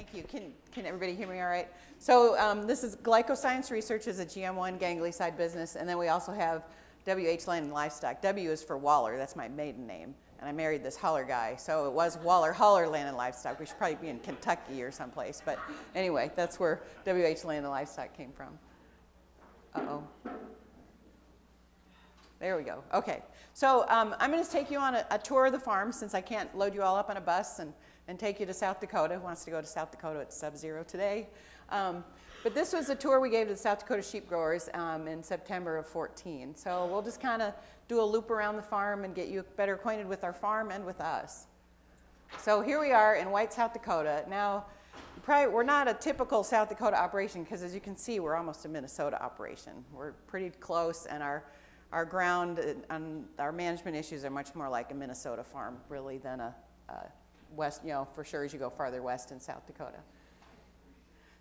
Thank you. Can, can everybody hear me all right? So um, this is GlycoScience Research is a GM1 ganglioside business, and then we also have WH Land and Livestock. W is for Waller, that's my maiden name, and I married this Holler guy, so it was Waller Holler Land and Livestock. We should probably be in Kentucky or someplace, but anyway, that's where WH Land and Livestock came from. Uh-oh. There we go. Okay. So um, I'm going to take you on a, a, tour of the farm since I can't load you all up on a bus and, and take you to South Dakota. Who wants to go to South Dakota at sub-zero today? Um, but this was a tour we gave to the South Dakota sheep growers um, in September of 14. So we'll just kind of do a loop around the farm and get you better acquainted with our farm and with us. So here we are in White, South Dakota. Now, probably, we're not a typical South Dakota operation because as you can see, we're almost a Minnesota operation. We're pretty close and our our ground and our management issues are much more like a Minnesota farm, really, than a, a west, you know, for sure as you go farther west in South Dakota.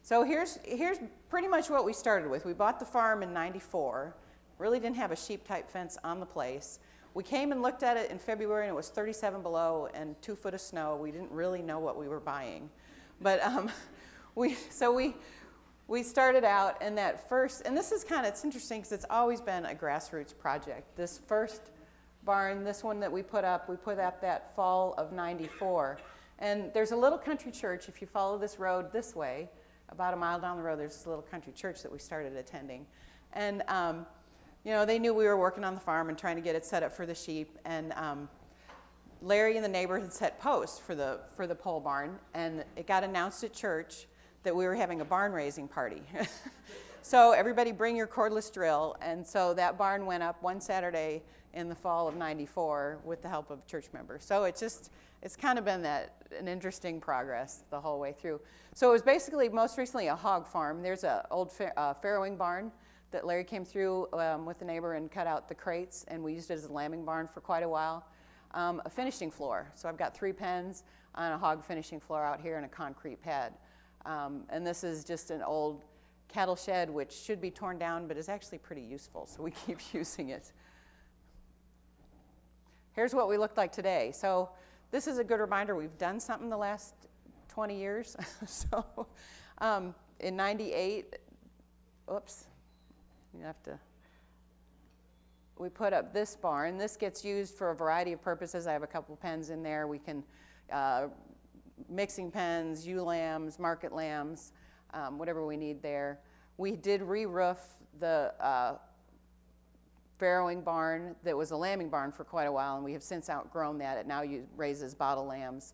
So here's, here's pretty much what we started with. We bought the farm in 94, really didn't have a sheep type fence on the place. We came and looked at it in February and it was 37 below and two foot of snow. We didn't really know what we were buying. But um, we, so we, we started out in that first, and this is kind of, it's interesting because it's always been a grassroots project. This first barn, this one that we put up, we put up that fall of 94. And there's a little country church, if you follow this road this way, about a mile down the road, there's this little country church that we started attending. And, um, you know, they knew we were working on the farm and trying to get it set up for the sheep. And um, Larry and the neighbor had set posts for the, for the pole barn, and it got announced at church that we were having a barn raising party. so everybody bring your cordless drill. And so that barn went up one Saturday in the fall of 94 with the help of church members. So it's just, it's kind of been that, an interesting progress the whole way through. So it was basically most recently a hog farm. There's an old uh, farrowing barn that Larry came through um, with the neighbor and cut out the crates, and we used it as a lambing barn for quite a while. Um, a finishing floor. So I've got three pens on a hog finishing floor out here and a concrete pad. Um, and this is just an old cattle shed which should be torn down but is actually pretty useful, so we keep using it. Here's what we look like today. So this is a good reminder we've done something the last 20 years. so um, in 98, oops, you have to, we put up this barn. This gets used for a variety of purposes. I have a couple pens in there. We can uh, mixing pens, ewe lambs, market lambs, um, whatever we need there. We did re-roof the uh, farrowing barn that was a lambing barn for quite a while, and we have since outgrown that. It now raises bottle lambs,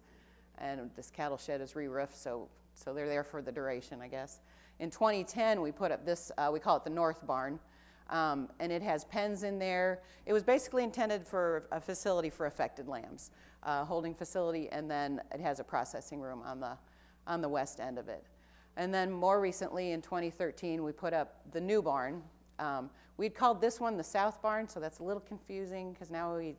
and this cattle shed is re-roofed, so, so they're there for the duration, I guess. In 2010, we put up this, uh, we call it the North Barn, um, and it has pens in there. It was basically intended for a facility for affected lambs uh, holding facility, and then it has a processing room on the, on the west end of it. And then more recently, in 2013, we put up the new barn. Um, we'd called this one the south barn, so that's a little confusing because now we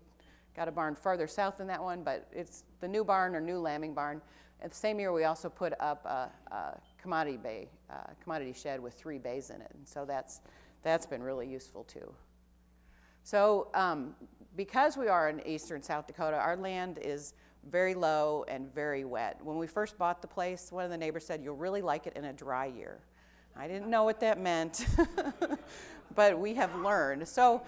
got a barn farther south than that one, but it's the new barn or new lambing barn. At the same year, we also put up a, a commodity bay, uh, commodity shed with three bays in it, and so that's that's been really useful too. So um, because we are in eastern South Dakota, our land is very low and very wet. When we first bought the place, one of the neighbors said, you'll really like it in a dry year. I didn't know what that meant, but we have learned. So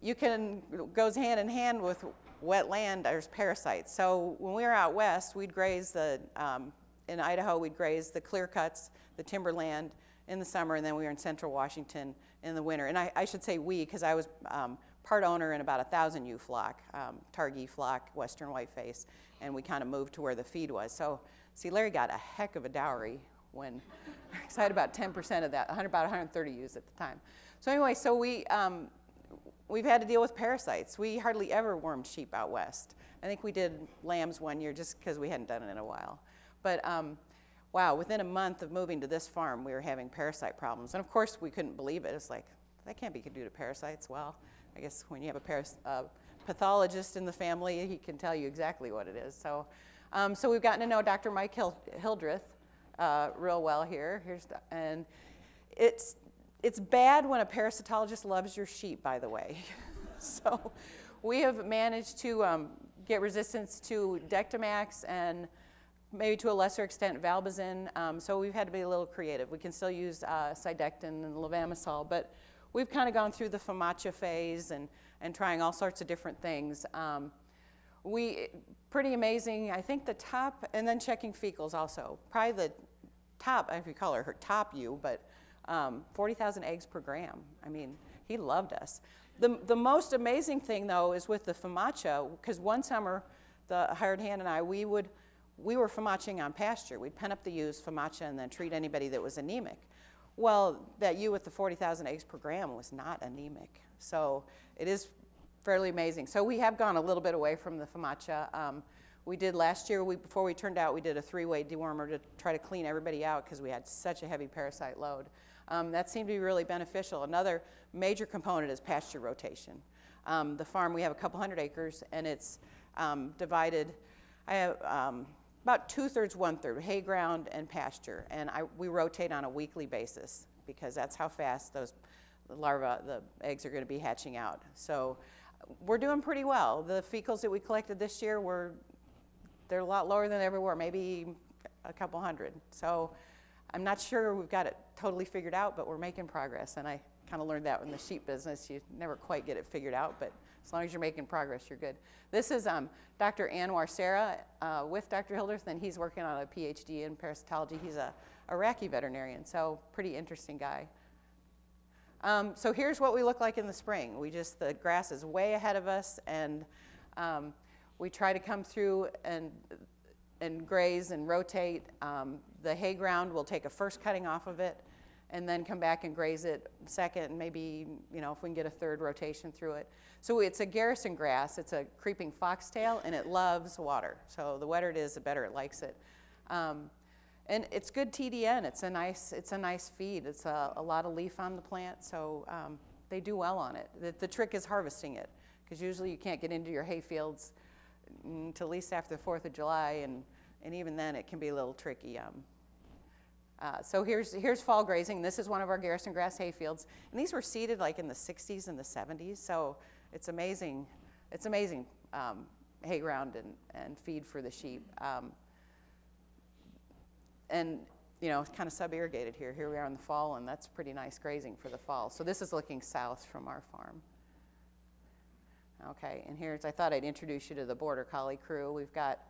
you can, goes hand in hand with wet land, there's parasites. So when we were out west, we'd graze the, um, in Idaho, we'd graze the clear cuts, the timberland in the summer, and then we were in central Washington in the winter. And I, I should say we, because I was um, part owner in about a thousand ewe flock, um, Targhee flock, Western Whiteface, and we kind of moved to where the feed was. So, see, Larry got a heck of a dowry when, because I had about 10% of that, 100, about 130 ewes at the time. So anyway, so we, um, we've had to deal with parasites. We hardly ever wormed sheep out west. I think we did lambs one year just because we hadn't done it in a while. But um, wow, within a month of moving to this farm, we were having parasite problems. And of course, we couldn't believe it. It's like, that can't be due to parasites. Well, I guess when you have a uh, pathologist in the family, he can tell you exactly what it is. So, um, so we've gotten to know Dr. Mike Hil Hildreth uh, real well here. Here's the, and it's it's bad when a parasitologist loves your sheep, by the way. so we have managed to um, get resistance to Dectomax and maybe to a lesser extent Valbazen. Um, so we've had to be a little creative. We can still use uh, Cydectin and levamisole, but we've kind of gone through the FAMACHA phase and, and trying all sorts of different things. Um, we, pretty amazing, I think the top, and then checking fecals also. Probably the top, if you call her her top you, but um, 40,000 eggs per gram. I mean, he loved us. The, the most amazing thing though is with the FAMACHA, because one summer, the hired hand and I, we would, we were FAMACHing on pasture. We'd pen up the ewes, FAMACHA, and then treat anybody that was anemic. Well, that you with the 40,000 eggs per gram was not anemic. So it is fairly amazing. So we have gone a little bit away from the FAMACHA. Um, we did last year, we, before we turned out, we did a three-way dewormer to try to clean everybody out because we had such a heavy parasite load. Um, that seemed to be really beneficial. Another major component is pasture rotation. Um, the farm, we have a couple hundred acres, and it's um, divided. I have um, about two-thirds, one-third, hay ground and pasture, and I, we rotate on a weekly basis because that's how fast those larvae, the eggs are going to be hatching out. So we're doing pretty well. The fecals that we collected this year were, they're a lot lower than they ever were, maybe a couple hundred. So I'm not sure we've got it totally figured out, but we're making progress. And I kind of learned that in the sheep business. You never quite get it figured out, but as long as you're making progress, you're good. This is um, Dr. Anwar Sarah uh, with Dr. Hildreth, and he's working on a PhD in parasitology. He's a Iraqi veterinarian, so pretty interesting guy. Um, so here's what we look like in the spring. We just, the grass is way ahead of us and um, we try to come through and, and graze and rotate. Um, the hay ground, we'll take a first cutting off of it and then come back and graze it second, maybe, you know, if we can get a third rotation through it. So it's a garrison grass, it's a creeping foxtail, and it loves water. So the wetter it is, the better it likes it. Um, and it's good TDN. It's a nice, it's a nice feed. It's a, a lot of leaf on the plant, so um, they do well on it. The, the trick is harvesting it, because usually you can't get into your hay fields until at least after the 4th of July, and, and even then it can be a little tricky. Um, uh, so here's, here's fall grazing. This is one of our Garrison grass hay fields. And these were seeded like in the 60s and the 70s, so it's amazing. It's amazing um, hay ground and, and feed for the sheep. Um, and you know, kind of sub-irrigated here. Here we are in the fall, and that's pretty nice grazing for the fall. So this is looking south from our farm. Okay, and here's, I thought I'd introduce you to the Border Collie crew. We've got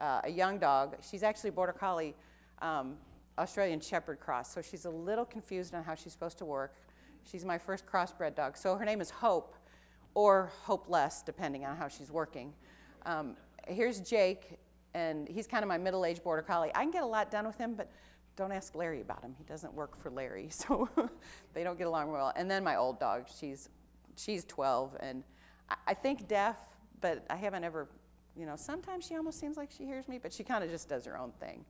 uh, a young dog. She's actually Border Collie um, Australian Shepherd cross, so she's a little confused on how she's supposed to work. She's my first crossbred dog. So her name is Hope, or Hopeless, depending on how she's working. Um, here's Jake and he's kind of my middle-aged border collie. I can get a lot done with him, but don't ask Larry about him. He doesn't work for Larry, so they don't get along well. And then my old dog, she's she's 12, and I, I think deaf, but I haven't ever, you know. Sometimes she almost seems like she hears me, but she kind of just does her own thing.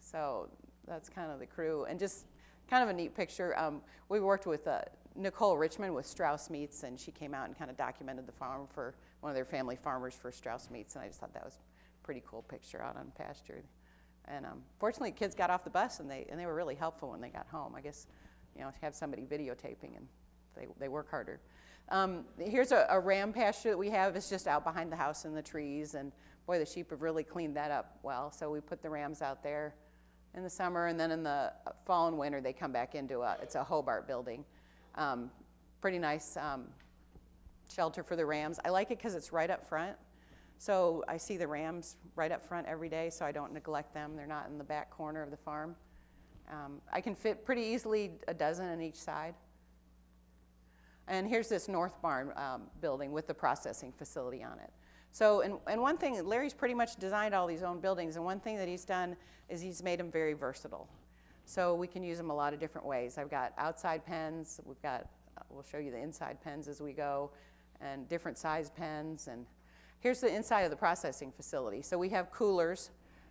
So that's kind of the crew, and just kind of a neat picture. Um, we worked with uh, Nicole Richmond with Strauss Meats, and she came out and kind of documented the farm for one of their family farmers for Strauss Meats, and I just thought that was a pretty cool picture out on pasture. And um, fortunately, kids got off the bus and they, and they were really helpful when they got home. I guess, you know, to have somebody videotaping and they, they work harder. Um, here's a, a, ram pasture that we have. It's just out behind the house in the trees. And boy, the sheep have really cleaned that up well. So we put the rams out there in the summer. And then in the fall and winter, they come back into a, it's a Hobart building. Um, pretty nice um, shelter for the rams. I like it because it's right up front. So I see the rams right up front every day, so I don't neglect them. They're not in the back corner of the farm. Um, I can fit pretty easily a dozen on each side. And here's this north barn um, building with the processing facility on it. So, and, and one thing, Larry's pretty much designed all these own buildings, and one thing that he's done is he's made them very versatile. So we can use them a lot of different ways. I've got outside pens, we've got, uh, we'll show you the inside pens as we go, and different size pens, and Here's the inside of the processing facility. So we have coolers.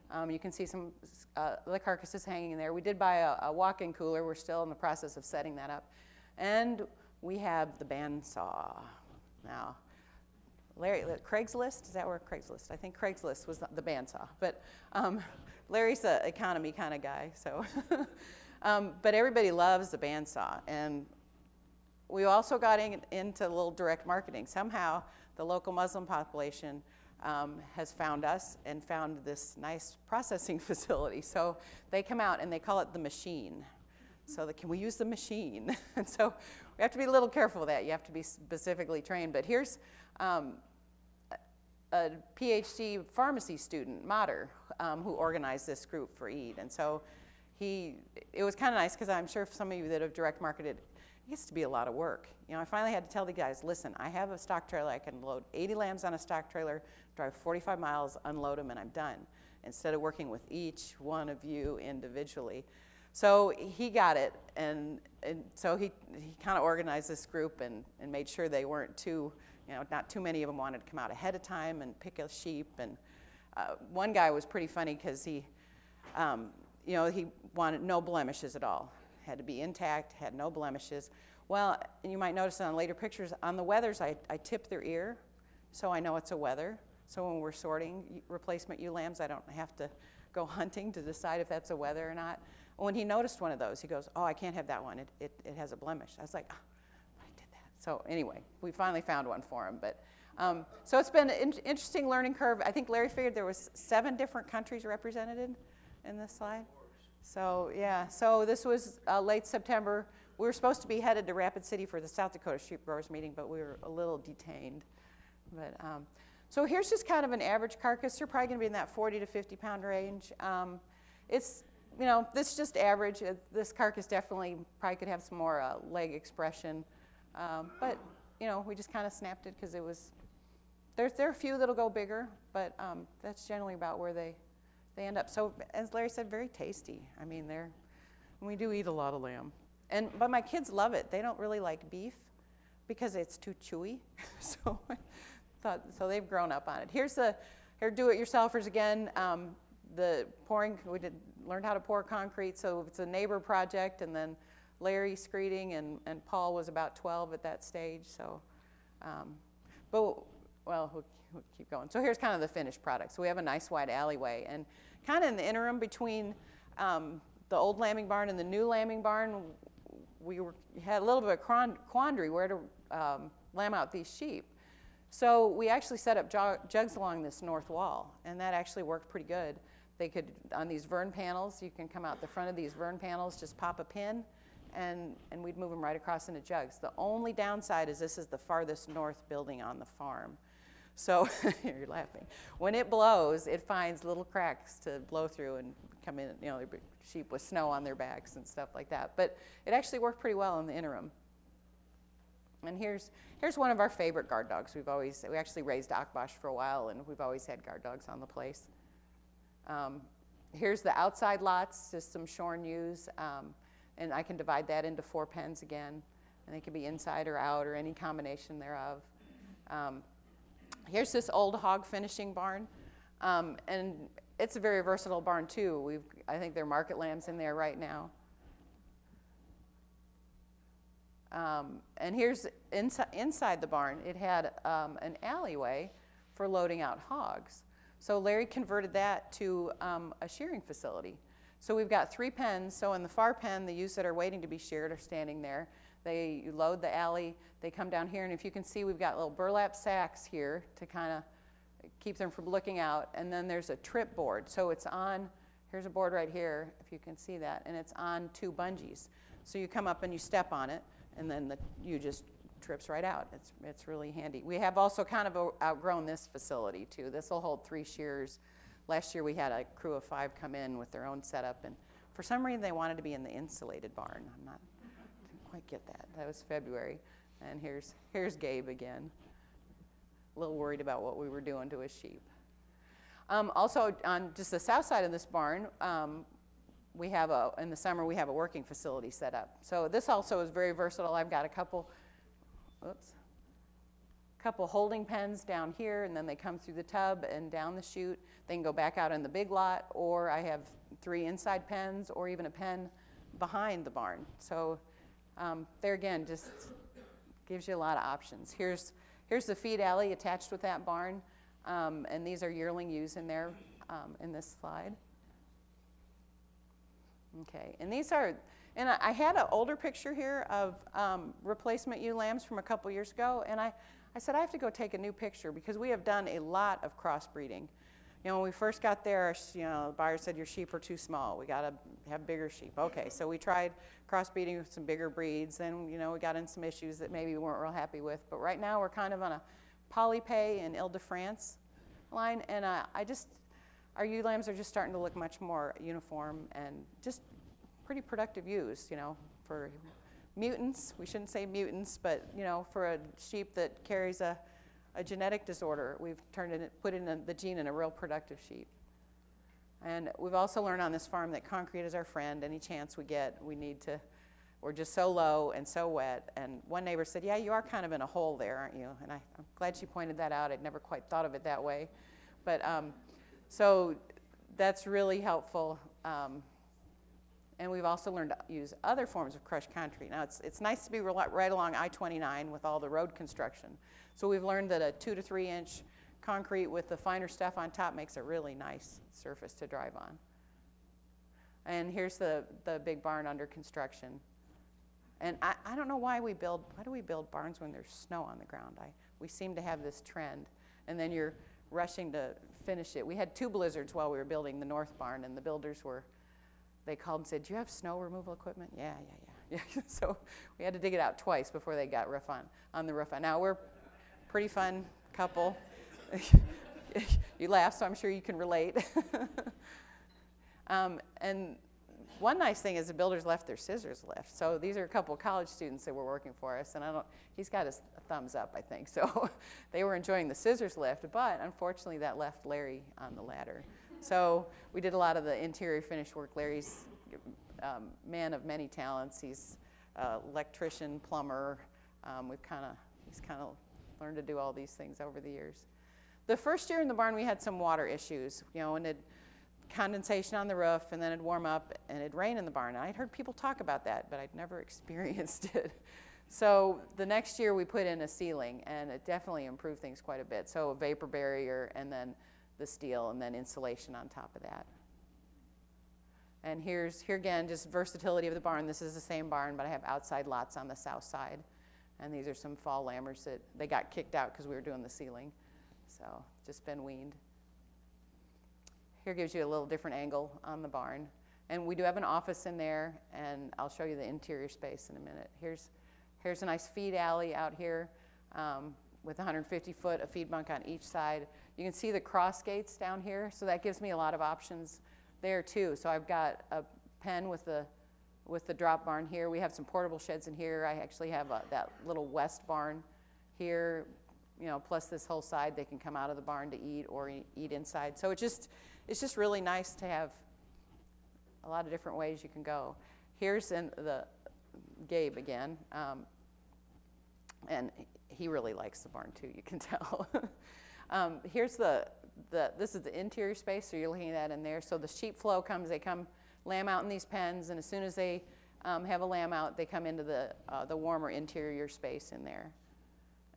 Um, you can see some uh, the carcasses hanging in there. We did buy a, a walk-in cooler. We're still in the process of setting that up. And we have the bandsaw. Now, Larry, Craigslist, is that where Craigslist? I think Craigslist was the bandsaw. But um, Larry's an economy kind of guy, so. um, but everybody loves the bandsaw. And we also got in, into a little direct marketing. Somehow, the local Muslim population um, has found us and found this nice processing facility. So they come out and they call it the machine. So the, can we use the machine? and so we have to be a little careful with that. You have to be specifically trained. But here's um, a PhD pharmacy student, Mater, um, who organized this group for Eid. And so he, it was kind of nice because I'm sure some of you that have direct marketed, it gets to be a lot of work. You know, I finally had to tell the guys, listen, I have a stock trailer. I can load 80 lambs on a stock trailer, drive 45 miles, unload them, and I'm done. Instead of working with each one of you individually. So he got it, and, and so he, he kind of organized this group and, and made sure they weren't too, you know, not too many of them wanted to come out ahead of time and pick a sheep. And uh, one guy was pretty funny because he, um, you know, he wanted no blemishes at all. Had to be intact, had no blemishes. Well, you might notice on later pictures, on the wethers, I, I tip their ear so I know it's a wether. So when we're sorting replacement ewe lambs, I don't have to go hunting to decide if that's a wether or not. When he noticed one of those, he goes, Oh, I can't have that one. It, it, it has a blemish. I was like, oh. So, anyway, we finally found one for him. But um, so it's been an in- interesting learning curve. I think Larry figured there was seven different countries represented in this slide. So, yeah, so this was uh, late September. We were supposed to be headed to Rapid City for the South Dakota Sheep Growers meeting, but we were a little detained. But um, so here's just kind of an average carcass. You're probably going to be in that 40 to 50 pound range. Um, it's you know, this is just average. Uh, this carcass definitely probably could have some more uh, leg expression. Um, but, you know, we just kind of snapped it because it was, there, there are a few that'll go bigger, but um, that's generally about where they, they end up. So, as Larry said, very tasty. I mean, they're, we do eat a lot of lamb. And, but my kids love it. They don't really like beef because it's too chewy. so, thought, so they've grown up on it. Here's the, here do-it-yourselfers again. Um, the pouring, we did learned how to pour concrete, so it's a neighbor project, and then Larry screeding, and, and Paul was about 12 at that stage, so, um, but, well, we'll, we'll keep going. So here's kind of the finished product. So we have a nice wide alleyway, and kind of in the interim between um, the old lambing barn and the new lambing barn, we were, had a little bit of quandary where to um, lamb out these sheep. So we actually set up jugs along this north wall, and that actually worked pretty good. They could, on these vern panels, you can come out the front of these vern panels, just pop a pin, and, and we'd move them right across into jugs. The only downside is this is the farthest north building on the farm. So, you're laughing. When it blows, it finds little cracks to blow through and come in, you know, sheep with snow on their backs and stuff like that. But it actually worked pretty well in the interim. And here's, here's one of our favorite guard dogs. We've always, we actually raised Akbash for a while, and we've always had guard dogs on the place. Um, here's the outside lots, just some shorn ewes, um, and I can divide that into four pens again, and they can be inside or out or any combination thereof. Um, here's this old hog finishing barn, um, and it's a very versatile barn too. We've, I think there are market lambs in there right now. Um, and here's inside, inside the barn, it had um, an alleyway for loading out hogs. So Larry converted that to um, a shearing facility. So we've got three pens. So in the far pen, the ewes that are waiting to be sheared are standing there. They load the alley, they come down here, and if you can see, we've got little burlap sacks here to kind of keep them from looking out. And then there's a trip board. So it's on, here's a board right here, if you can see that, and it's on two bungees. So you come up and you step on it, and then the, you just trips right out. It's, it's really handy. We have also kind of outgrown this facility too. This will hold three shears. Last year we had a crew of five come in with their own setup, and for some reason they wanted to be in the insulated barn. I'm not, didn't quite get that. That was February, and here's here's Gabe again. A little worried about what we were doing to his sheep. Um, also, on just the south side of this barn, um, we have a in the summer we have a working facility set up. So this also is very versatile. I've got a couple oops, couple holding pens down here, and then they come through the tub and down the chute. They can go back out in the big lot, or I have three inside pens, or even a pen behind the barn. So um, there again, just gives you a lot of options. Here's, here's the feed alley attached with that barn, um, and these are yearling ewes in there um, in this slide. Okay, and these are and I, I had an older picture here of um, replacement ewe lambs from a couple years ago, and I, I said, I have to go take a new picture because we have done a lot of crossbreeding. You know, when we first got there, you know, the buyer said your sheep are too small. We got to have bigger sheep. Okay, so we tried crossbreeding with some bigger breeds, and you know, we got in some issues that maybe we weren't real happy with. But right now, we're kind of on a Polypay and Ile-de-France line, and uh, I just, our ewe lambs are just starting to look much more uniform and just pretty productive ewes, you know, for mutants. We shouldn't say mutants, but you know, for a sheep that carries a a genetic disorder, we've turned it, put in a, the gene in a real productive sheep. And we've also learned on this farm that concrete is our friend. Any chance we get, we need to, we're just so low and so wet. And one neighbor said, yeah, you are kind of in a hole there, aren't you? And I, am glad she pointed that out. I'd never quite thought of it that way. But um, so that's really helpful. Um, and we've also learned to use other forms of crushed concrete. Now, it's, it's nice to be right along I-29 with all the road construction. So we've learned that a two to three inch concrete with the finer stuff on top makes a really nice surface to drive on. And here's the, the big barn under construction. And I, I don't know why we build, why do we build barns when there's snow on the ground? I, we seem to have this trend. And then you're rushing to finish it. We had two blizzards while we were building the north barn, and the builders were, they called and said, do you have snow removal equipment? Yeah, yeah, yeah. yeah. so we had to dig it out twice before they got roof on, on the roof. Now we're pretty fun couple. you laugh, so I'm sure you can relate. um, and one nice thing is the builders left their scissors left. So these are a couple college students that were working for us, and I don't. He's got his thumbs up, I think. So they were enjoying the scissors lift, but unfortunately that left Larry on the ladder. So we did a lot of the interior finish work. Larry's um, man of many talents. He's uh, electrician, plumber. Um, we've kind of he's kind of learned to do all these things over the years. The first year in the barn, we had some water issues, you know, and it condensation on the roof, and then it'd warm up and it'd rain in the barn. I'd heard people talk about that, but I'd never experienced it. So the next year we put in a ceiling, and it definitely improved things quite a bit. So a vapor barrier, and then the steel, and then insulation on top of that. And here's here again, just versatility of the barn. This is the same barn, but I have outside lots on the south side. And these are some fall lambers that they got kicked out because we were doing the ceiling. So just been weaned. Here gives you a little different angle on the barn. And we do have an office in there, and I'll show you the interior space in a minute. Here's, here's a nice feed alley out here um, with 150 foot of feed bunk on each side. You can see the cross gates down here, so that gives me a lot of options there too. So I've got a pen with the with the drop barn here. We have some portable sheds in here. I actually have a, that little west barn here, you know, plus this whole side. They can come out of the barn to eat or eat inside. So it's just, it's just really nice to have a lot of different ways you can go. Here's in the Gabe again, um, and he really likes the barn too. You can tell. um, here's the, the this is the interior space. So you're looking at that in there. So the sheep flow comes. They come lamb out in these pens, and as soon as they um, have a lamb out, they come into the, uh, the warmer interior space in there.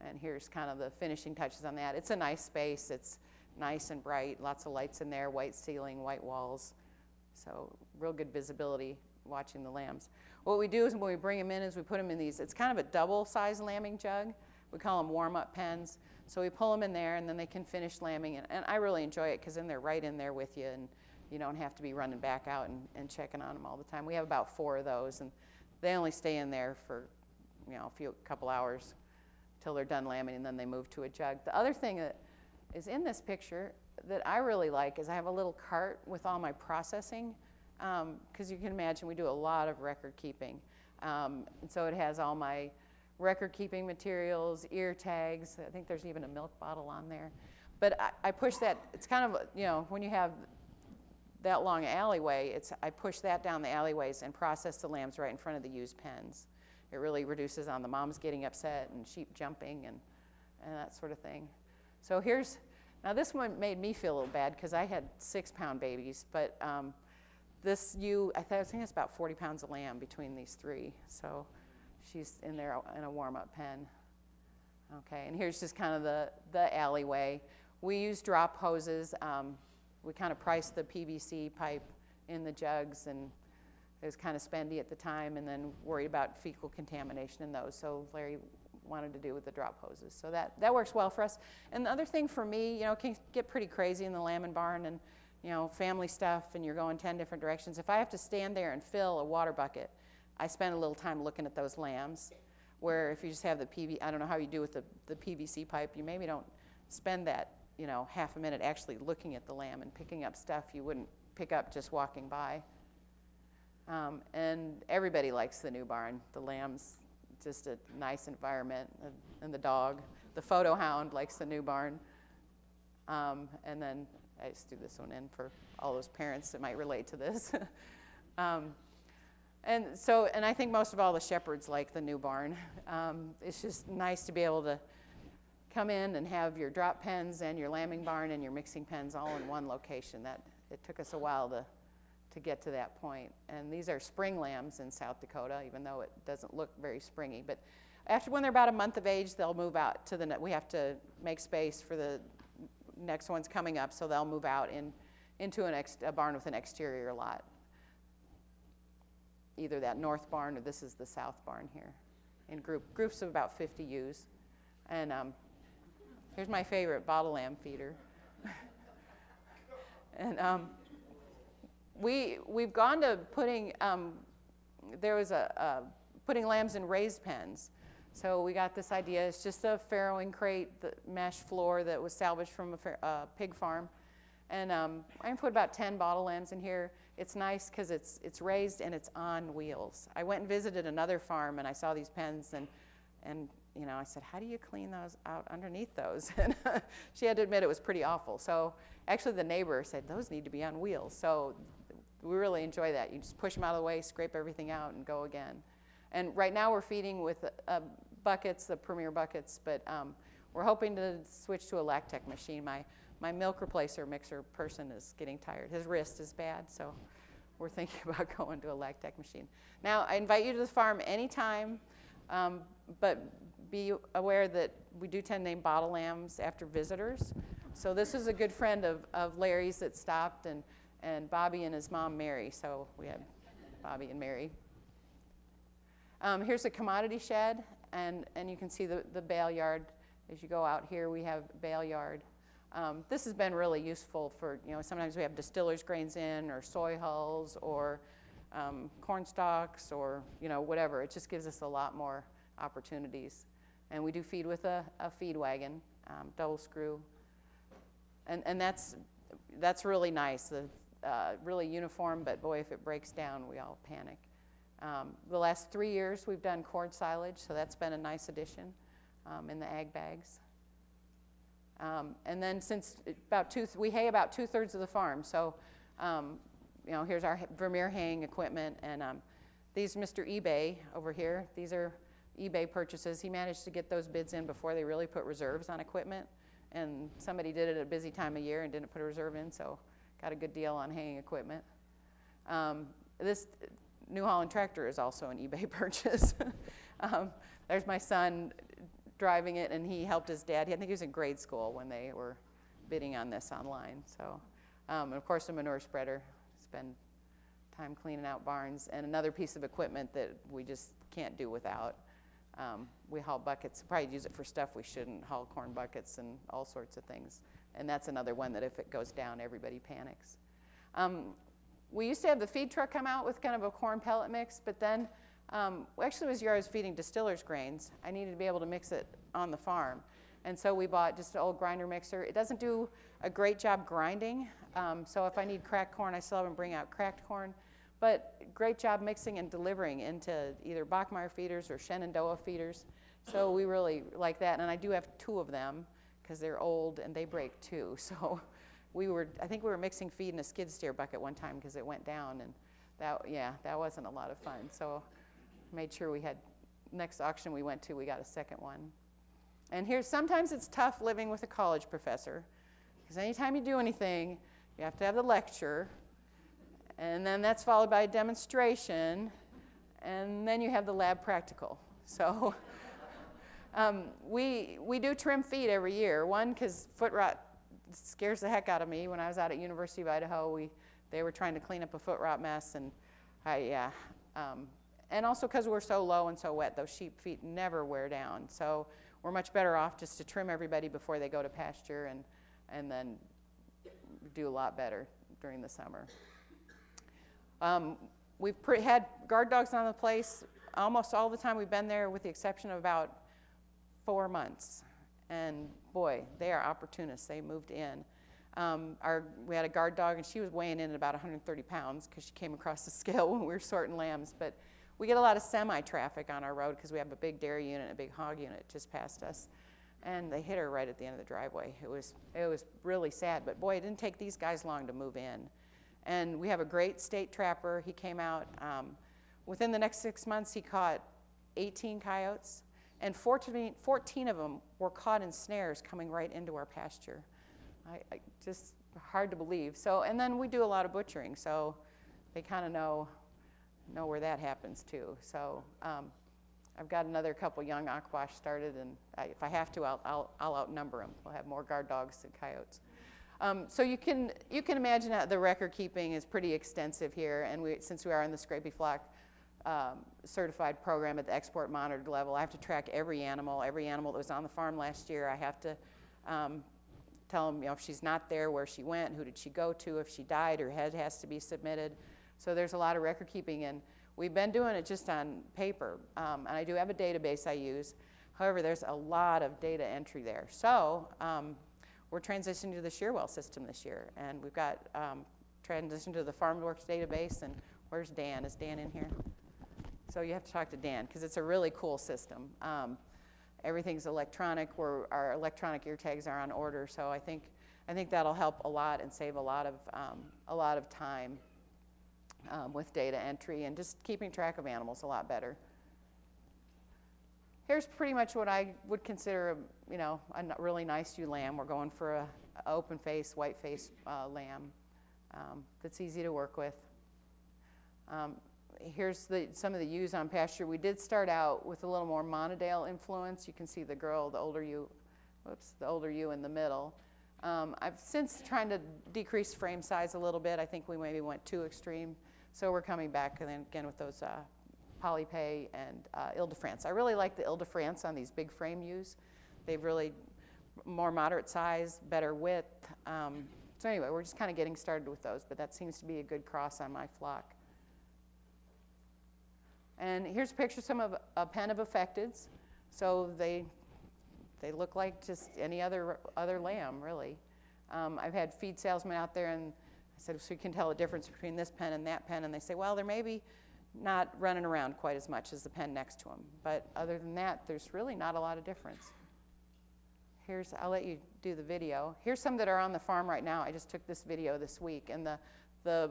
And here's kind of the finishing touches on that. It's a nice space. It's nice and bright, lots of lights in there, white ceiling, white walls. So real good visibility watching the lambs. What we do is when we bring them in is we put them in these, it's kind of a double size lambing jug. We call them warm up pens. So we pull them in there and then they can finish lambing. And, and I really enjoy it because then they're right in there with you and you don't have to be running back out and, and checking on them all the time. We have about four of those, and they only stay in there for, you know, a few couple hours till they're done lambing, and then they move to a jug. The other thing that is in this picture that I really like is I have a little cart with all my processing, because um, you can imagine we do a lot of record keeping. Um, and so it has all my record keeping materials, ear tags. I think there's even a milk bottle on there. But I, I push that, it's kind of, you know, when you have that long alleyway, it's, I push that down the alleyways and process the lambs right in front of the used pens. It really reduces on the moms getting upset and sheep jumping and, and that sort of thing. So here's, now this one made me feel a little bad because I had six pound babies, but um, this ewe, I, I think it's about 40 pounds of lamb between these three. So she's in there in a warm up pen. Okay, and here's just kind of the, the alleyway. We use drop hoses. Um, we kind of priced the PVC pipe in the jugs and it was kind of spendy at the time and then worried about fecal contamination in those. So Larry wanted to do with the drop hoses. So that, that works well for us. And the other thing for me, you know, can get pretty crazy in the lambing barn and, you know, family stuff and you're going 10 different directions. If I have to stand there and fill a water bucket, I spend a little time looking at those lambs. Where if you just have the PV, I don't know how you do with the, the PVC pipe, you maybe don't spend that, you know, half a minute actually looking at the lamb and picking up stuff you wouldn't pick up just walking by. Um, and everybody likes the new barn. The lambs, just a nice environment, and the dog. The photo hound likes the new barn. Um, and then I just do this one in for all those parents that might relate to this. um, and so, and I think most of all the shepherds like the new barn. Um, it's just nice to be able to come in and have your drop pens and your lambing barn and your mixing pens all in one location. That it took us a while to to get to that point. And these are spring lambs in South Dakota, even though it doesn't look very springy. But after when they're about a month of age, they'll move out to the. We have to make space for the next ones coming up, so they'll move out in into an ex, a barn with an exterior lot. Either that north barn or this is the south barn here, in group groups of about 50 ewes. And um, here's my favorite bottle lamb feeder. and um, we, we've gone to putting, um, there was a, a, putting lambs in raised pens. So we got this idea. It's just a farrowing crate, the mesh floor that was salvaged from a uh, pig farm. And um, I put about 10 bottle lambs in here. It's nice because it's, it's raised and it's on wheels. I went and visited another farm and I saw these pens and, and you know, I said, how do you clean those out underneath those? And she had to admit it was pretty awful. So actually the neighbor said, those need to be on wheels. So we really enjoy that. You just push them out of the way, scrape everything out, and go again. And right now we're feeding with uh, buckets, the Premier buckets, but um, we're hoping to switch to a Lac-Tek machine. My, my milk replacer mixer person is getting tired. His wrist is bad, so we're thinking about going to a Lac-Tek machine. Now, I invite you to the farm anytime, um, but be aware that we do tend to name bottle lambs after visitors. So this is a good friend of, of Larry's that stopped, and and Bobby and his mom, Mary. So we had Bobby and Mary. Um, here's a commodity shed, and, and you can see the, the bale yard. As you go out here, we have bale yard. Um, this has been really useful for, you know, sometimes we have distillers grains in, or soy hulls, or um, corn stalks, or, you know, whatever. It just gives us a lot more opportunities. And we do feed with a, a feed wagon, um, double screw. And, and that's, that's really nice. The uh, really uniform, but boy, if it breaks down, we all panic. Um, the last three years, we've done corn silage, so that's been a nice addition um, in the ag bags. Um, and then since about two, we hay about two thirds of the farm. So, um, you know, here's our Vermeer haying equipment, and um, these Mr. eBay over here. These are eBay purchases. He managed to get those bids in before they really put reserves on equipment, and somebody did it at a busy time of year and didn't put a reserve in, so got a good deal on haying equipment. Um, this New Holland tractor is also an eBay purchase. um, there's my son driving it, and he helped his dad. I think he was in grade school when they were bidding on this online. So, um, and of course, a manure spreader. Spend time cleaning out barns, and another piece of equipment that we just can't do without. Um, we haul buckets. Probably use it for stuff we shouldn't. Haul corn buckets and all sorts of things. And that's another one that if it goes down, everybody panics. Um, we used to have the feed truck come out with kind of a corn pellet mix, but then um, actually was year I was feeding distillers grains. I needed to be able to mix it on the farm. And so we bought just an old grinder mixer. It doesn't do a great job grinding. Um, so if I need cracked corn, I still have them bring out cracked corn. But great job mixing and delivering into either Bachmeyer feeders or Shenandoah feeders. So we really like that. And I do have two of them because they're old and they break too. So we were, I think we were mixing feed in a skid steer bucket one time because it went down and that, yeah, that wasn't a lot of fun. So made sure we had, next auction we went to, we got a second one. And here's, sometimes it's tough living with a college professor because anytime you do anything, you have to have the lecture and then that's followed by a demonstration and then you have the lab practical. So um, we, we do trim feet every year. One, because foot rot scares the heck out of me. When I was out at University of Idaho, we, they were trying to clean up a foot rot mess, and I, yeah. Um, and also because we're so low and so wet, those sheep feet never wear down. So we're much better off just to trim everybody before they go to pasture and, and then do a lot better during the summer. Um, we've had guard dogs on the place almost all the time we've been there, with the exception of about four months. And boy, they are opportunists. They moved in. Um, our, we had a guard dog, and she was weighing in at about 130 pounds because she came across the scale when we were sorting lambs. But we get a lot of semi traffic on our road because we have a big dairy unit and a big hog unit just past us. And they hit her right at the end of the driveway. It was, it was really sad, but boy, it didn't take these guys long to move in. And we have a great state trapper. He came out. Um, within the next six months, he caught 18 coyotes, and 14, 14 of them were caught in snares coming right into our pasture. I, I just hard to believe. So, and then we do a lot of butchering, so they kind of know know where that happens too. So um, I've got another couple young Akbash started, and I, if I have to, I'll, I'll, I'll, outnumber them. We'll have more guard dogs than coyotes. Um, so you can, you can imagine that the record keeping is pretty extensive here, and we, since we are in the Scrapie Flock um, certified program at the export monitored level, I have to track every animal, every animal that was on the farm last year. I have to um, tell them, you know, if she's not there, where she went, who did she go to, if she died, her head has to be submitted. So there's a lot of record keeping, and we've been doing it just on paper. Um, and I do have a database I use. However, there's a lot of data entry there. So um, we're transitioning to the Shearwell system this year, and we've got um, transitioned to the FarmWorks database. And where's Dan? Is Dan in here? So you have to talk to Dan because it's a really cool system. Um, everything's electronic. We're, our electronic ear tags are on order, so I think I think that'll help a lot and save a lot of um, a lot of time um, with data entry and just keeping track of animals a lot better. Here's pretty much what I would consider, a, you know, a really nice ewe lamb. We're going for a, a open face, white face uh, lamb um, that's easy to work with. Um, here's the, some of the ewes on pasture. We did start out with a little more Montadale influence. You can see the girl, the older ewe, whoops, the older ewe in the middle. Um, I've since trying to decrease frame size a little bit. I think we maybe went too extreme. So we're coming back and then again with those uh, Polypay and uh, Ile-de-France. I really like the Ile-de-France on these big frame ewes. They've really more moderate size, better width. Um, so anyway, we're just kind of getting started with those, but that seems to be a good cross on my flock. And here's a picture of some of a pen of affecteds. So they, they look like just any other, other lamb, really. Um, I've had feed salesmen out there and I said, so you can tell the difference between this pen and that pen. And they say, well, they're maybe not running around quite as much as the pen next to them. But other than that, there's really not a lot of difference. Here's, I'll let you do the video. Here's some that are on the farm right now. I just took this video this week. And the, the,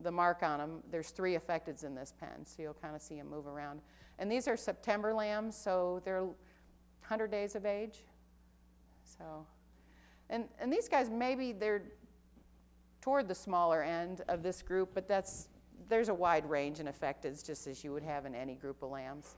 the mark on them, there's three affecteds in this pen. So you'll kind of see them move around. And these are September lambs, so they're 100 days of age. So, and, and these guys, maybe they're toward the smaller end of this group, but that's, there's a wide range in affecteds just as you would have in any group of lambs.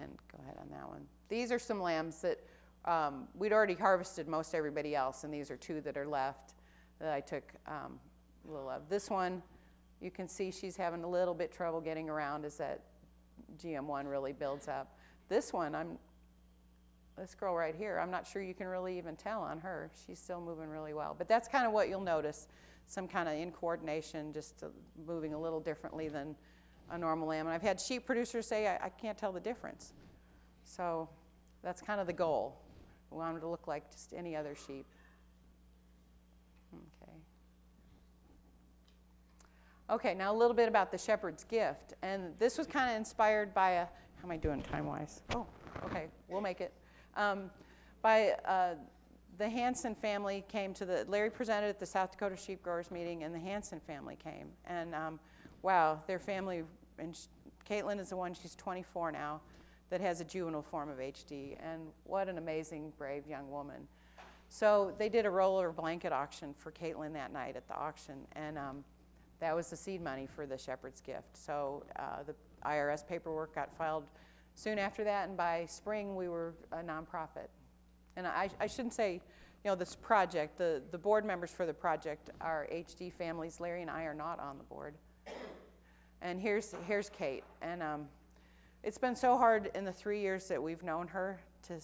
And go ahead on that one. These are some lambs that um, we'd already harvested most everybody else, and these are two that are left that I took um, a little of. This one, you can see she's having a little bit trouble getting around as that GM1 really builds up. This one, I'm this girl right here, I'm not sure you can really even tell on her. She's still moving really well. But that's kind of what you'll notice some kind of in coordination, just moving a little differently than a normal lamb. And I've had sheep producers say, I, I can't tell the difference. So that's kind of the goal. We want them to look like just any other sheep. Okay. Okay, now a little bit about the shepherd's gift. And this was kind of inspired by a, how am I doing time wise? Oh, okay, we'll make it um, by uh, the Hanson family came to the, Larry presented at the South Dakota Sheep Growers meeting, and the Hanson family came. And um, wow, their family, and Caitlin is the one, she's 24 now, that has a juvenile form of HD. And what an amazing, brave young woman. So they did a roller blanket auction for Caitlin that night at the auction, and um, that was the seed money for the shepherd's gift. So uh, the IRS paperwork got filed soon after that, and by spring, we were a nonprofit. And I, I shouldn't say, you know, this project, the, the board members for the project are HD families. Larry and I are not on the board. And here's, here's Kate. And um, it's been so hard in the three years that we've known her to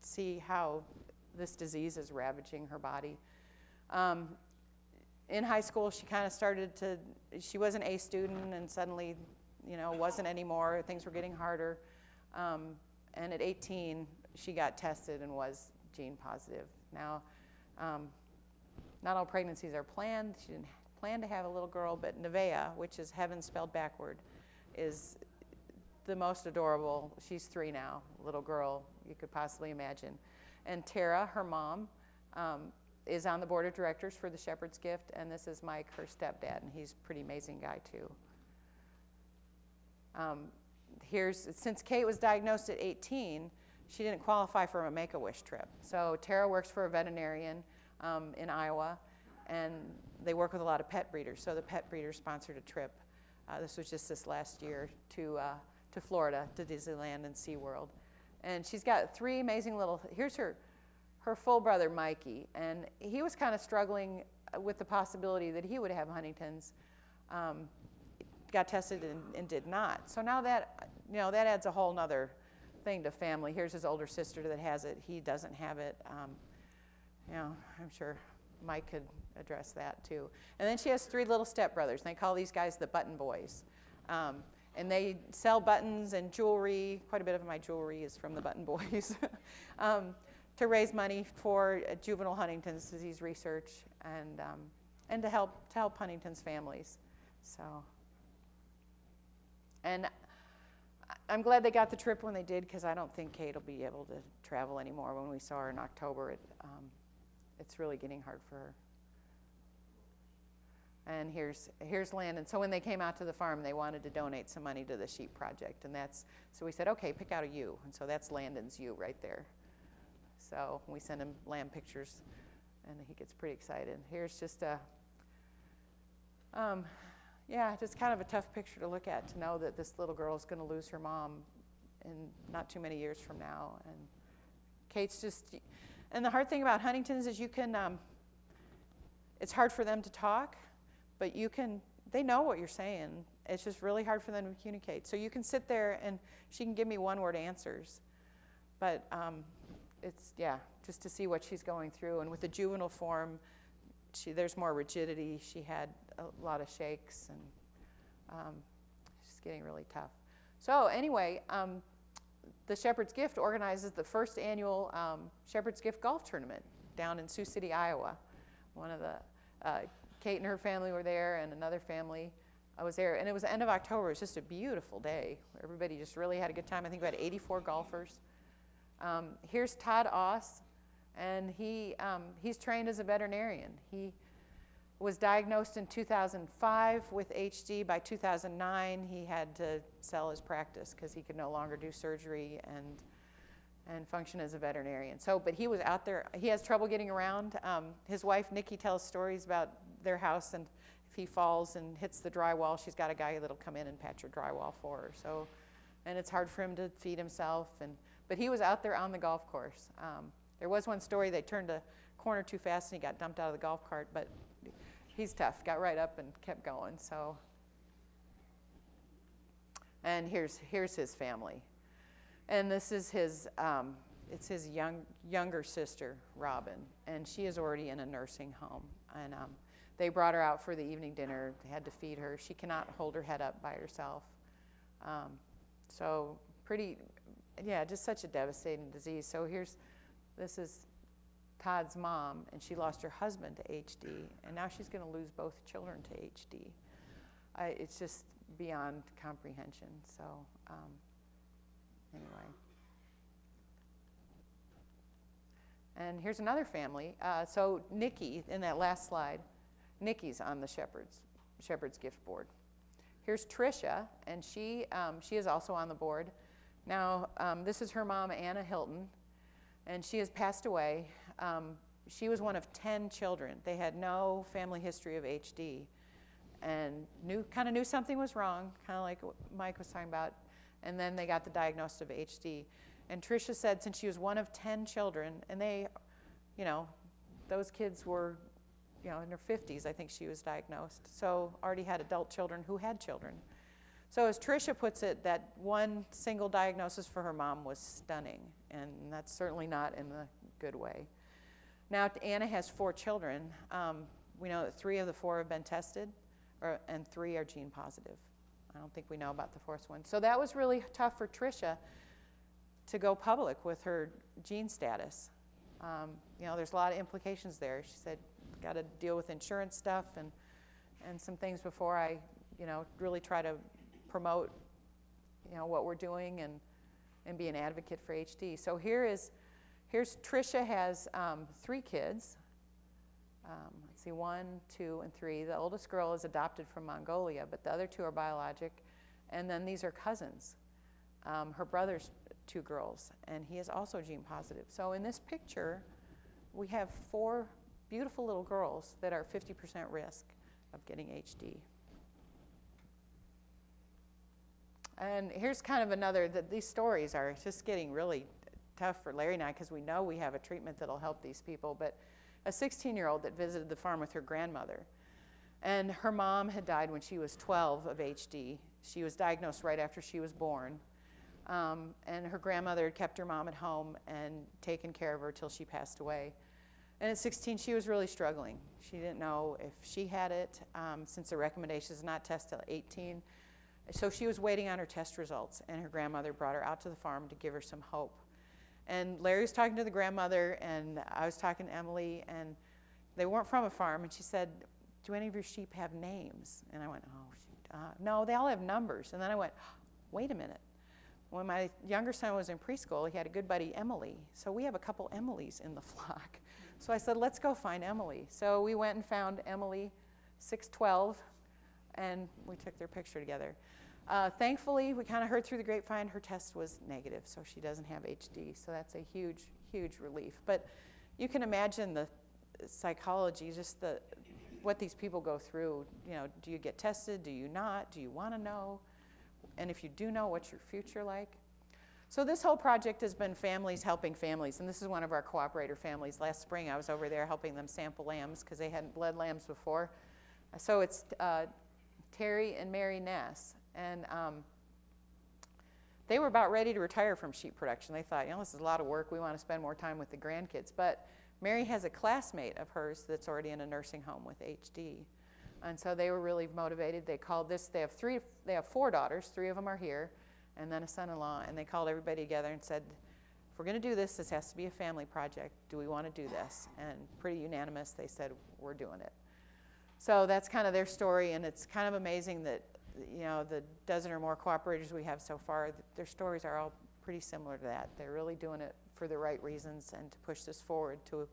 see how this disease is ravaging her body. Um, in high school, she kind of started to, she was an A student and suddenly, you know, wasn't anymore. Things were getting harder. Um, and at 18, she got tested and was gene positive. Now, um, not all pregnancies are planned. She didn't plan to have a little girl, but Nevaeh, which is heaven spelled backward, is the most adorable. She's three now, little girl you could possibly imagine. And Tara, her mom, um, is on the board of directors for the Shepherd's Gift, and this is Mike, her stepdad, and he's a pretty amazing guy too. Um, here's since Kate was diagnosed at 18, she didn't qualify for a Make-A-Wish trip. So Tara works for a veterinarian um, in Iowa, and they work with a lot of pet breeders. So the pet breeders sponsored a trip. Uh, this was just this last year to uh, to Florida, to Disneyland and SeaWorld. And she's got three amazing little. Here's her her full brother Mikey, and he was kind of struggling with the possibility that he would have Huntington's. Um, got tested and, and, did not. So now that you know that adds a whole nother thing to family. Here's his older sister that has it. He doesn't have it. Um, you know, I'm sure Mike could address that too. And then she has three little stepbrothers. They call these guys the Button Boys. Um, and they sell buttons and jewelry. Quite a bit of my jewelry is from the Button Boys. um, to raise money for uh, juvenile Huntington's disease research and, um, and to help to help Huntington's families. So, and I'm glad they got the trip when they did because I don't think Kate will be able to travel anymore. When we saw her in October, it, um, it's really getting hard for her. And here's here's Landon. So when they came out to the farm, they wanted to donate some money to the sheep project, and that's so we said, okay, pick out a ewe, and so that's Landon's ewe right there. So we send him lamb pictures, and he gets pretty excited. Here's just a, um, yeah, just kind of a tough picture to look at to know that this little girl is going to lose her mom in not too many years from now. And Kate's just, and the hard thing about Huntington's is you can, um, it's hard for them to talk, but you can, they know what you're saying. It's just really hard for them to communicate. So you can sit there and she can give me one word answers. But um, it's, yeah, just to see what she's going through. And with the juvenile form, she, there's more rigidity. She had a lot of shakes and um, she's getting really tough. So anyway, um, the Shepherd's Gift organizes the first annual um, Shepherd's Gift golf tournament down in Sioux City, Iowa. One of the, uh, Kate and her family were there and another family I was there. And it was the end of October. It was just a beautiful day. Everybody just really had a good time. I think we had 84 golfers. Um, here's Todd Oss, and he, um, he's trained as a veterinarian. He was diagnosed in 2005 with HD. By 2009, he had to sell his practice because he could no longer do surgery and, and function as a veterinarian. So, but he was out there. He has trouble getting around. Um, his wife, Nikki, tells stories about their house, and if he falls and hits the drywall, she's got a guy that'll come in and patch her drywall for her. So, and it's hard for him to feed himself. And, but he was out there on the golf course. Um, there was one story, they turned a corner too fast and he got dumped out of the golf cart, but he's tough, got right up and kept going. So, and here's here's his family, and this is his um, it's his young younger sister Robin, and she is already in a nursing home, and um, they brought her out for the evening dinner. They had to feed her. She cannot hold her head up by herself. Um, so pretty, yeah, just such a devastating disease. So here's, this is Todd's mom, and she lost her husband to HD, and now she's going to lose both children to HD. I, it's just beyond comprehension. So, um, anyway. And here's another family. Uh, so, Nikki, in that last slide, Nikki's on the Shepherd's, Shepherd's Gift Board. Here's Tricia, and she, um, she is also on the board. Now, um, this is her mom, Anna Hilton, and she has passed away. Um, she was one of 10 children. They had no family history of HD and knew, kind of knew something was wrong, kind of like Mike was talking about. And then they got the diagnosis of HD. And Tricia said since she was one of 10 children, and they, you know, those kids were, you know, in their 50s, I think she was diagnosed. So already had adult children who had children. So as Tricia puts it, that one single diagnosis for her mom was stunning, and that's certainly not in the good way. Now Anna has four children. Um, we know that three of the four have been tested, or, and three are gene positive. I don't think we know about the fourth one. So that was really tough for Tricia to go public with her gene status. Um, you know, there's a lot of implications there. She said, got to deal with insurance stuff and, and some things before I, you know, really try to promote, you know, what we're doing and, and be an advocate for HD. So here is, here's Tricia has um, three kids. Um, let's see, one, two, and three. The oldest girl is adopted from Mongolia, but the other two are biologic. And then these are cousins. Um, her brother's two girls, and he is also gene positive. So in this picture, we have four beautiful little girls that are 50% risk of getting HD. And here's kind of another, that these stories are just getting really tough for Larry and I because we know we have a treatment that'll help these people. But a 16 year old that visited the farm with her grandmother, and her mom had died when she was 12 of HD. She was diagnosed right after she was born. Um, and her grandmother had kept her mom at home and taken care of her till she passed away. And at 16, she was really struggling. She didn't know if she had it, um, since the recommendation is not test till 18. So she was waiting on her test results, and her grandmother brought her out to the farm to give her some hope. And Larry was talking to the grandmother, and I was talking to Emily, and they weren't from a farm, and she said, Do any of your sheep have names? And I went, Oh, uh, no, they all have numbers. And then I went, Wait a minute. When my younger son was in preschool, he had a good buddy, Emily. So we have a couple Emilys in the flock. So I said, let's go find Emily. So we went and found Emily 612, and we took their picture together. Uh, thankfully, we kind of heard through the grapevine her test was negative, so she doesn't have HD. So that's a huge, huge relief. But you can imagine the psychology, just the what these people go through. You know, do you get tested? Do you not? Do you want to know? And if you do know, what's your future like? So this whole project has been families helping families, and this is one of our cooperator families. Last spring, I was over there helping them sample lambs because they hadn't bled lambs before. So it's uh, Terry and Mary Ness, and um, they were about ready to retire from sheep production. They thought, you know, this is a lot of work. We want to spend more time with the grandkids. But Mary has a classmate of hers that's already in a nursing home with HD. And so they were really motivated. They called this, they have three, they have four daughters, three of them are here and then a son-in-law, and they called everybody together and said, if we're going to do this, this has to be a family project. Do we want to do this? And pretty unanimous, they said, we're doing it. So that's kind of their story, and it's kind of amazing that, you know, the dozen or more cooperators we have so far, their stories are all pretty similar to that. They're really doing it for the right reasons and to push this forward to,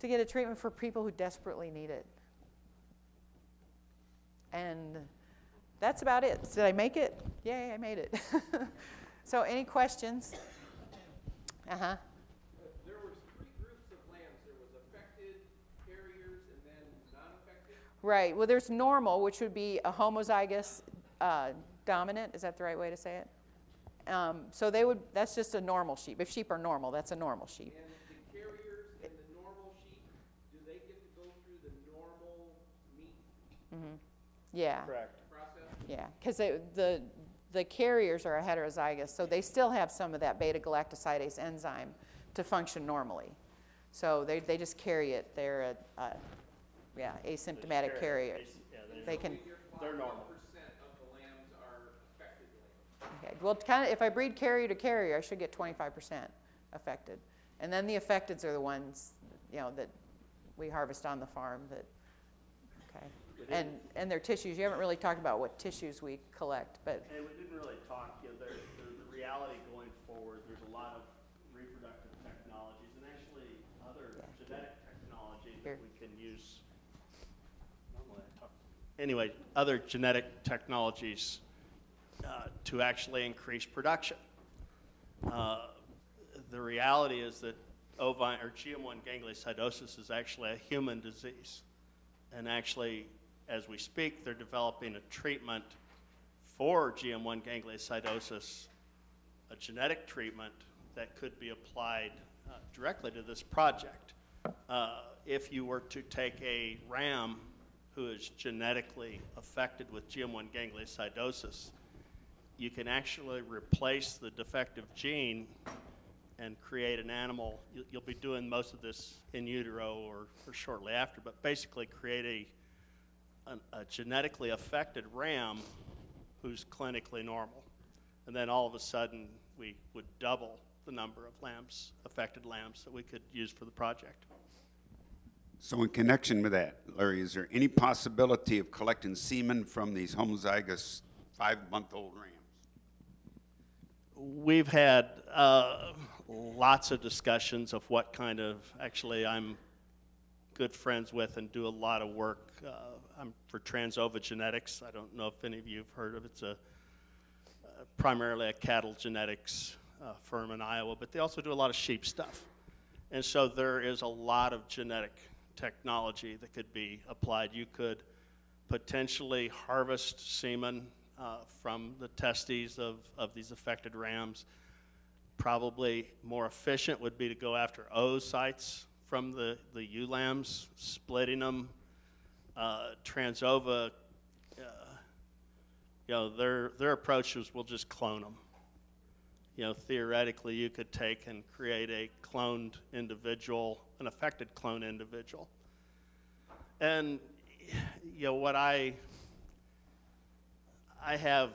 to get a treatment for people who desperately need it. And that's about it. Did I make it? Yay, I made it. so any questions? Uh-huh. There was three groups of lambs. There was affected, carriers, and then non-affected. Right. Well, there's normal, which would be a homozygous uh, dominant. Is that the right way to say it? Um, so they would. That's just a normal sheep. If sheep are normal, that's a normal sheep. And the carriers and the normal sheep, do they get to go through the normal meat Mm-hmm. Yeah. Correct. process? Yeah, because the, the carriers are a heterozygous, so they still have some of that beta galactosidase enzyme to function normally. So they, they just carry it. They're a, a yeah, asymptomatic carrier. Yeah, They can, They're normal. Percent of the lambs are affected lambs. okay. well, kind of, if I breed carrier to carrier, I should get 25% affected. And then the affecteds are the ones, you know, that we harvest on the farm that, okay. And, and their tissues, you haven't really talked about what tissues we collect, but And we didn't really talk, you know, there, the, the reality going forward, there's a lot of reproductive technologies and actually other Yeah. genetic technology Here. that we can use. Anyway, other genetic technologies uh, to actually increase production. Uh, The reality is that ovine, or GM1 gangliosidosis is actually a human disease. And actually, as we speak, they're developing a treatment for GM1 gangliosidosis, a genetic treatment that could be applied uh, directly to this project. Uh, if you were to take a ram who is genetically affected with GM1 gangliosidosis, you can actually replace the defective gene and create an animal. You- You'll be doing most of this in utero or, or shortly after, but basically create a, a genetically affected ram who's clinically normal. And then all of a sudden, we would double the number of lambs, affected lambs, that we could use for the project. So in connection with that, Larry, is there any possibility of collecting semen from these homozygous five-month-old rams? We've had uh, lots of discussions of what kind of, actually, I'm good friends with and do a lot of work. Uh, I'm for Transova Genetics. I don't know if any of you have heard of it. It's a uh, primarily a cattle genetics uh, firm in Iowa, but they also do a lot of sheep stuff. And so there is a lot of genetic technology that could be applied. You could potentially harvest semen uh, from the testes of, of these affected rams. Probably more efficient would be to go after oocytes from the, the ewe lambs, splitting them. Uh, Transova, uh, you know, their, their approach was we'll just clone them. You know, theoretically, you could take and create a cloned individual, an affected clone individual. And, you know, what I, I have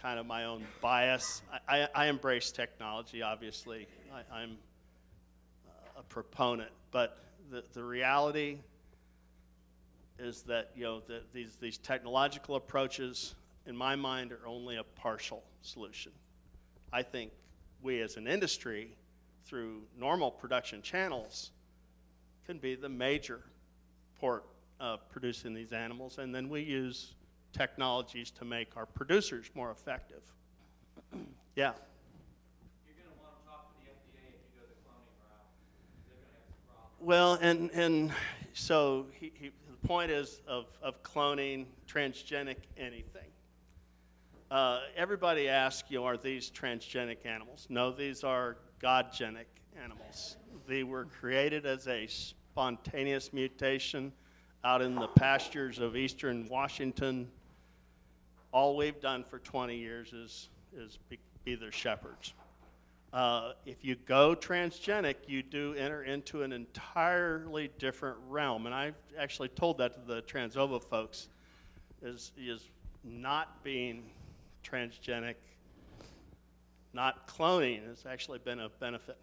kind of my own bias. I, I, I embrace technology, obviously. I, I'm a proponent, but the, the reality is that, you know, that these, these technological approaches, in my mind, are only a partial solution. I think we as an industry, through normal production channels, can be the major port of producing these animals, and then we use technologies to make our producers more effective. yeah. You're gonna wanna talk to the FDA if you go the cloning route. They're gonna have some problems. Well, and, and so he, he, the point is of, of cloning transgenic anything. Uh, everybody asks, you are these transgenic animals? No, these are godgenic animals. They were created as a spontaneous mutation out in the pastures of eastern Washington. All we've done for 20 years is, is be, be their shepherds. Uh, if you go transgenic, you do enter into an entirely different realm. And I've actually told that to the Transova folks, is, is not being transgenic, not cloning has actually been a benefit.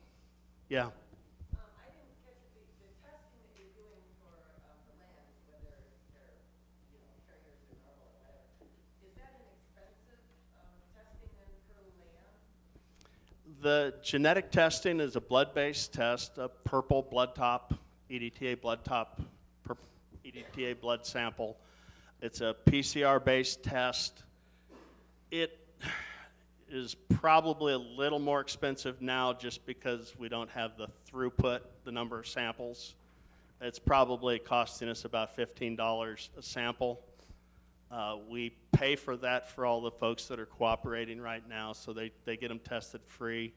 Yeah. Um, I didn't catch the, the testing that you're doing for, uh, the lambs, whether they're, you know, carriers or normal or whatever, is that an expensive, um, testing then per lamb? The genetic testing is a blood-based test, a purple blood top, EDTA blood top, EDTA blood sample. It's a PCR-based test. It is probably a little more expensive now just because we don't have the throughput, the number of samples. It's probably costing us about $15 a sample. Uh, we pay for that for all the folks that are cooperating right now, so they, they get them tested free.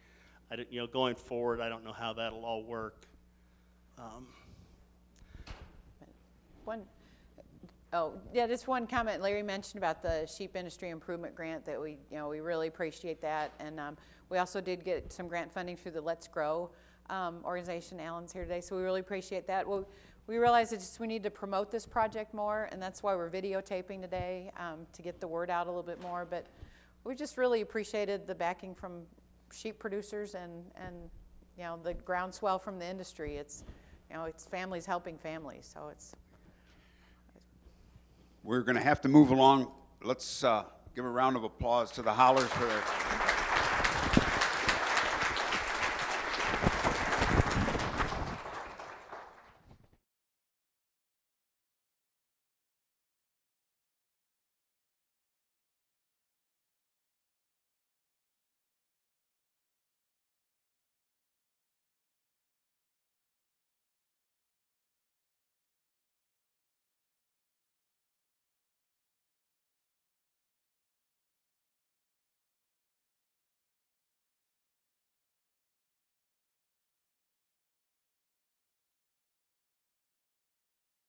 I you know, going forward, I don't know how that'll all work. Um, One, oh, yeah, just one comment Larry mentioned about the sheep industry improvement grant that we, you know, we really appreciate that. And um, we also did get some grant funding through the Let's Grow um, organization. Alan's here today, so we really appreciate that. Well, we realize that just we need to promote this project more, and that's why we're videotaping today um, to get the word out a little bit more. But we just really appreciated the backing from sheep producers and, and you know, the groundswell from the industry. It's, you know, it's families helping families, so it's, We're going to have to move along. Let's uh, give a round of applause to the Hollers for their